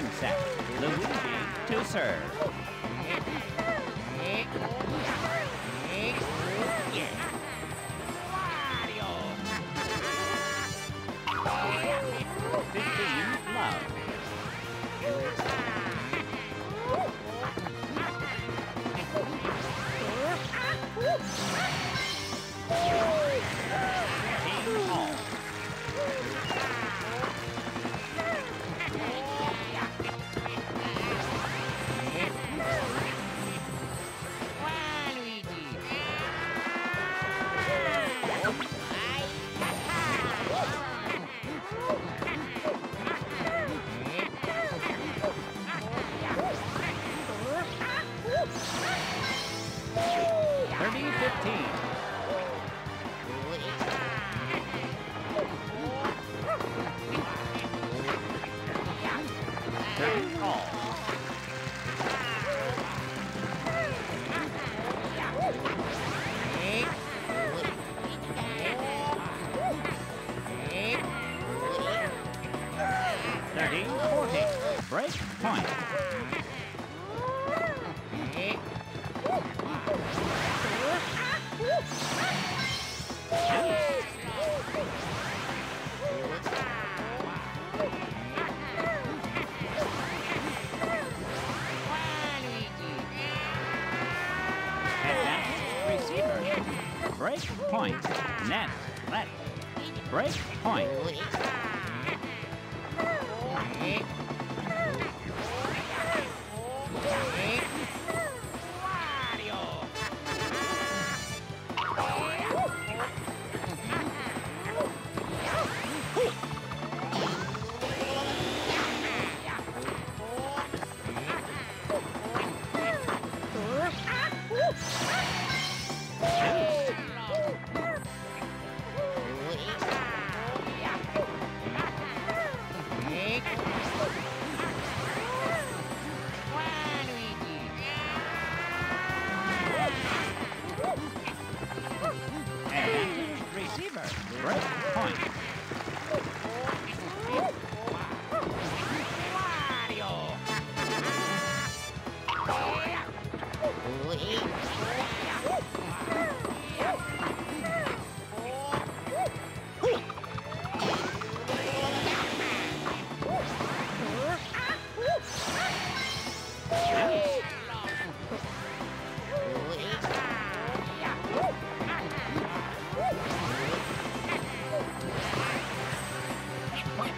Second set. Luigi to serve. Break point. Receiver. Break point. Net. Let. Break point. Advantage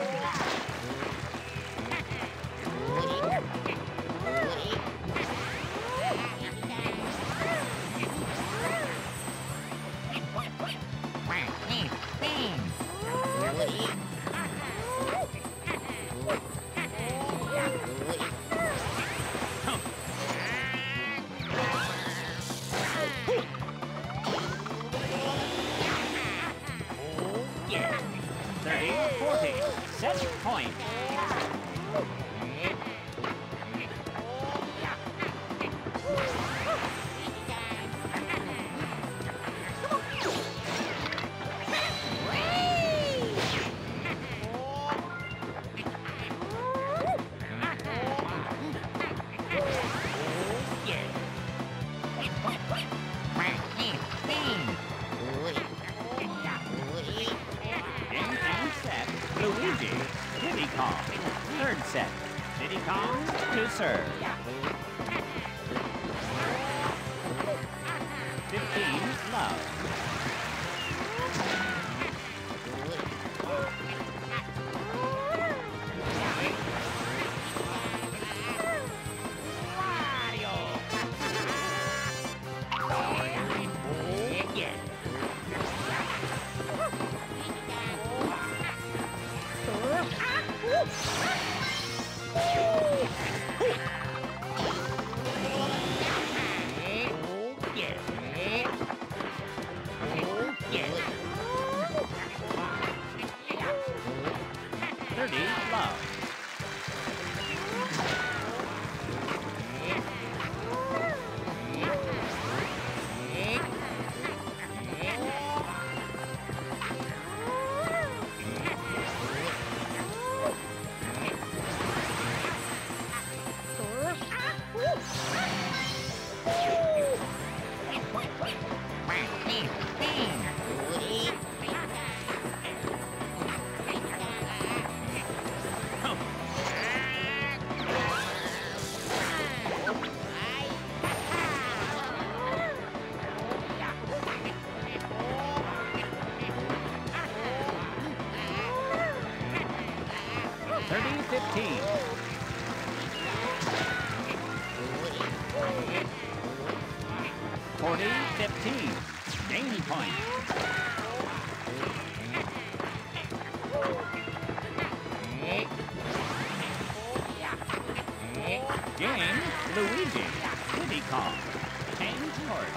すごい! Luigi, Diddy Kong. Third set, Diddy Kong to serve. love. Thirty love. Thirty fifteen. Forty fifteen. Game point. Game Luigi. Diddy Kong. Change court.